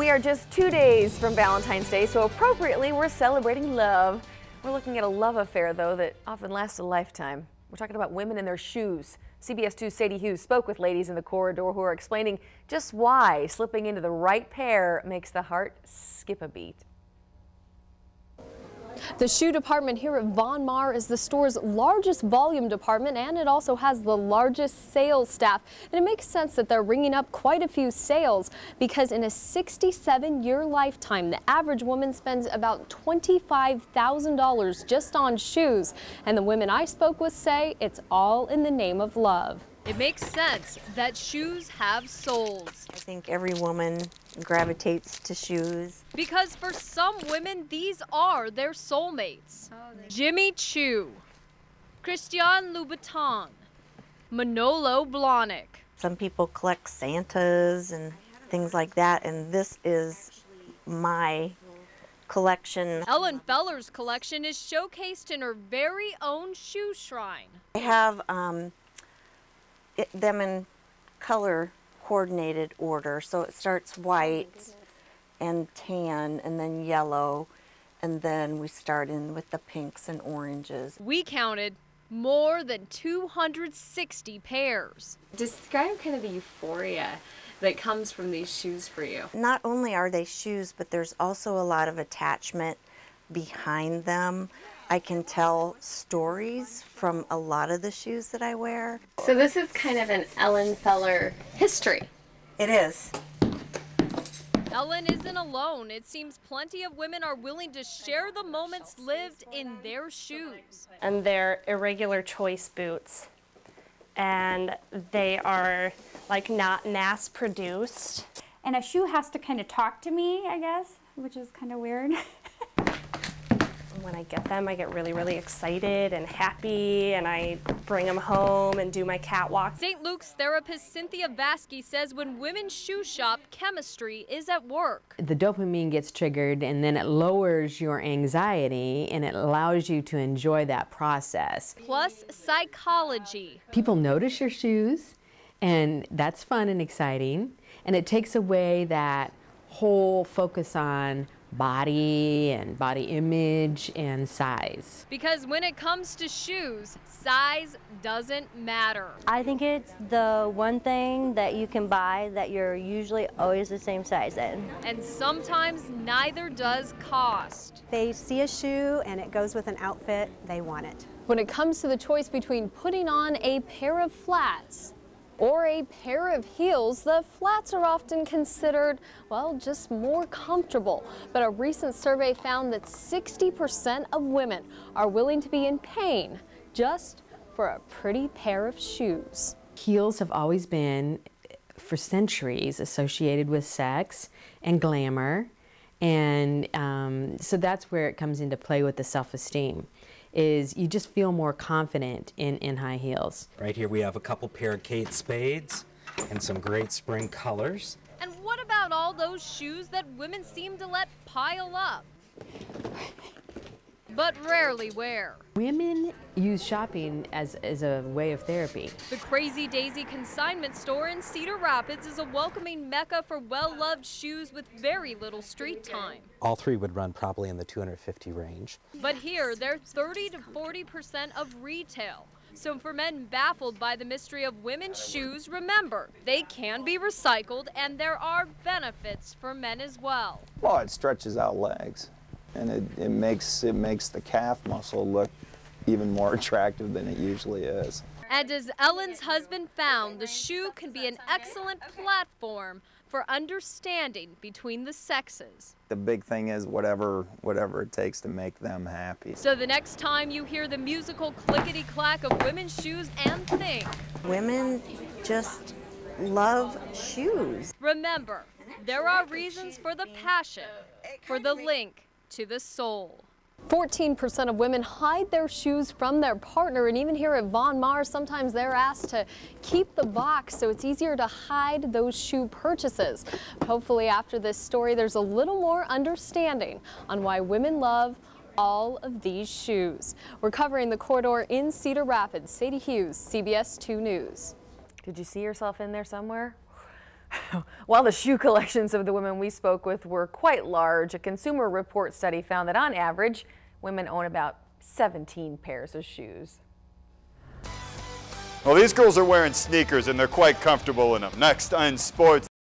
We are just two days from Valentine's Day, so appropriately we're celebrating love. We're looking at a love affair, though, that often lasts a lifetime. We're talking about women in their shoes. CBS 2's Sadie Hughes spoke with ladies in the corridor who are explaining just why slipping into the right pair makes the heart skip a beat. The shoe department here at Von Maur is the store's largest volume department and it also has the largest sales staff. And it makes sense that they're ringing up quite a few sales because in a 67 year lifetime, the average woman spends about $25,000 just on shoes. And the women I spoke with say it's all in the name of love. It makes sense that shoes have souls. I think every woman gravitates to shoes. Because for some women, these are their soulmates. Oh, Jimmy Choo, Christian Louboutin, Manolo Blahnik. Some people collect Santas and things like that, and this is my collection. Ellen Feller's collection is showcased in her very own shoe shrine. I have um, it, them in color coordinated order. So it starts white and tan and then yellow and then we start in with the pinks and oranges. We counted more than 260 pairs. Describe kind of the euphoria that comes from these shoes for you. Not only are they shoes, but there's also a lot of attachment behind them. I can tell stories from a lot of the shoes that I wear. So this is kind of an Ellen Feller history. It is. Ellen isn't alone. It seems plenty of women are willing to share the moments lived in their shoes. And they're irregular choice boots. And they are like not mass produced. And a shoe has to kind of talk to me, I guess, which is kind of weird. when I get them, I get really, really excited and happy, and I bring them home and do my catwalk. St. Luke's therapist Cynthia Vasky says when women shoe shop, chemistry is at work. The dopamine gets triggered, and then it lowers your anxiety, and it allows you to enjoy that process. Plus, psychology. People notice your shoes, and that's fun and exciting, and it takes away that whole focus on body and body image and size. Because when it comes to shoes, size doesn't matter. I think it's the one thing that you can buy that you're usually always the same size in. And sometimes neither does cost. They see a shoe and it goes with an outfit, they want it. When it comes to the choice between putting on a pair of flats or a pair of heels, the flats are often considered, well, just more comfortable. But a recent survey found that 60% of women are willing to be in pain just for a pretty pair of shoes. Heels have always been, for centuries, associated with sex and glamour. And um, so that's where it comes into play with the self-esteem is you just feel more confident in, in high heels. Right here we have a couple pair of Kate Spades and some great spring colors. And what about all those shoes that women seem to let pile up? But rarely wear. Women use shopping as, as a way of therapy. The Crazy Daisy consignment store in Cedar Rapids is a welcoming mecca for well-loved shoes with very little street time. All three would run probably in the 250 range. But here, they're 30 to 40% of retail. So for men baffled by the mystery of women's shoes, remember, they can be recycled and there are benefits for men as well. Well, it stretches out legs and it, it makes it makes the calf muscle look even more attractive than it usually is. And as Ellen's husband found, the shoe can be an excellent platform for understanding between the sexes. The big thing is whatever whatever it takes to make them happy. So the next time you hear the musical clickety-clack of women's shoes and think. Women just love shoes. Remember, there are reasons for the passion, for the link to the soul. 14% of women hide their shoes from their partner, and even here at Von Maur, sometimes they're asked to keep the box so it's easier to hide those shoe purchases. Hopefully, after this story, there's a little more understanding on why women love all of these shoes. We're covering the corridor in Cedar Rapids. Sadie Hughes, CBS 2 News. Did you see yourself in there somewhere? While the shoe collections of the women we spoke with were quite large, a Consumer Report study found that on average, women own about 17 pairs of shoes. Well, these girls are wearing sneakers and they're quite comfortable in them. Next on sports.